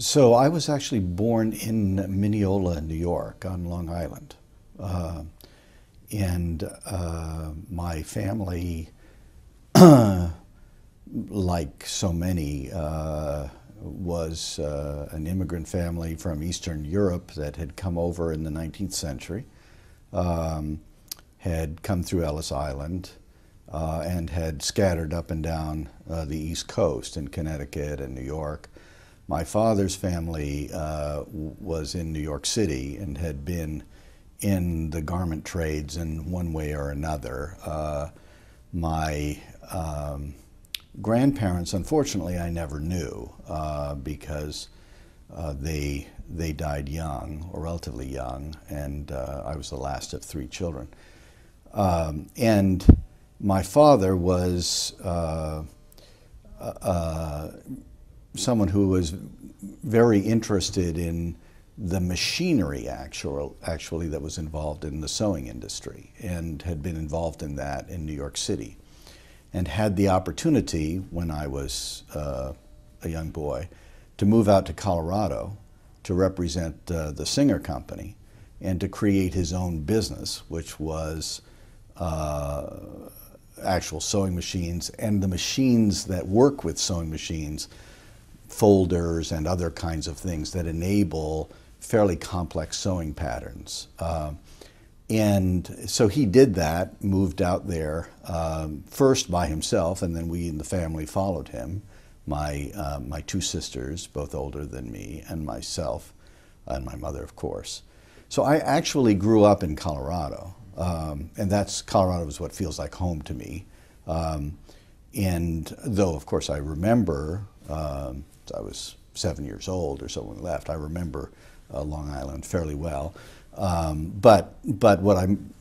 So I was actually born in Mineola, New York, on Long Island. Uh, and uh, my family, like so many, uh, was uh, an immigrant family from Eastern Europe that had come over in the 19th century, um, had come through Ellis Island, uh, and had scattered up and down uh, the East Coast in Connecticut and New York. My father's family uh, was in New York City and had been in the garment trades in one way or another. Uh, my um, grandparents, unfortunately, I never knew uh, because uh, they they died young or relatively young, and uh, I was the last of three children. Um, and my father was uh, uh, someone who was very interested in the machinery actual, actually that was involved in the sewing industry and had been involved in that in New York City and had the opportunity when I was uh, a young boy to move out to Colorado to represent uh, the Singer Company and to create his own business, which was uh, actual sewing machines and the machines that work with sewing machines, folders and other kinds of things that enable fairly complex sewing patterns. Uh, and so he did that, moved out there um, first by himself, and then we in the family followed him. My, uh, my two sisters, both older than me, and myself, and my mother, of course. So I actually grew up in Colorado. Um, and that's Colorado is what feels like home to me. Um, and though, of course, I remember um, I was seven years old or so when we left, I remember uh, Long Island fairly well. Um, but but what I'm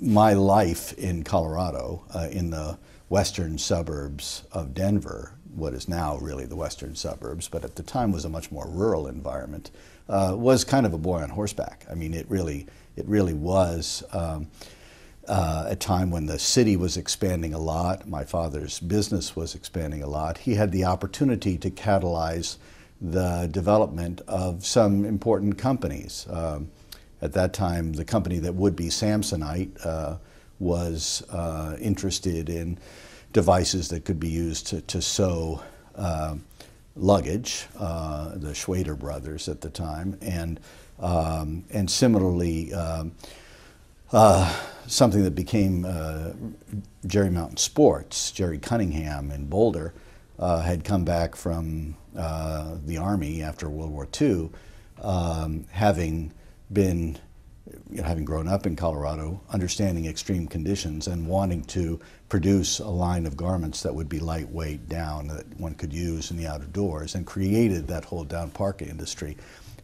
my life in Colorado, uh, in the western suburbs of Denver, what is now really the western suburbs, but at the time was a much more rural environment, uh, was kind of a boy on horseback. I mean, it really it really was um, uh, a time when the city was expanding a lot. My father's business was expanding a lot. He had the opportunity to catalyze the development of some important companies. Um, at that time, the company that would be Samsonite uh, was uh, interested in devices that could be used to, to sew uh, luggage, uh, the Shwayder brothers at the time, and um, and similarly, um, uh, something that became uh, Gerry Mountain Sports, Gerry Cunningham in Boulder, uh, had come back from uh, the Army after World War II, um, having been you know, having grown up in Colorado, understanding extreme conditions and wanting to produce a line of garments that would be lightweight down that one could use in the outdoors and created that whole down parka industry.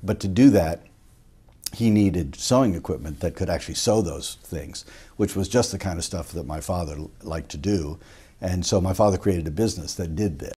But to do that, he needed sewing equipment that could actually sew those things, which was just the kind of stuff that my father liked to do. And so my father created a business that did this.